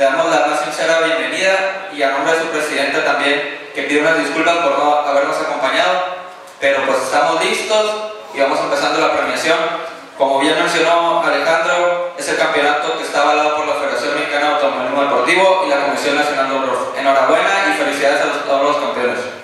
Le damos la más sincera bienvenida y a nombre de su presidente también que pide unas disculpas por no habernos acompañado, pero pues estamos listos y vamos empezando la premiación. Como bien mencionó Alejandro, es el campeonato que está avalado por la Federación Mexicana de Automovilismo Deportivo y la Comisión Nacional de Enhorabuena y felicidades a, todos los campeones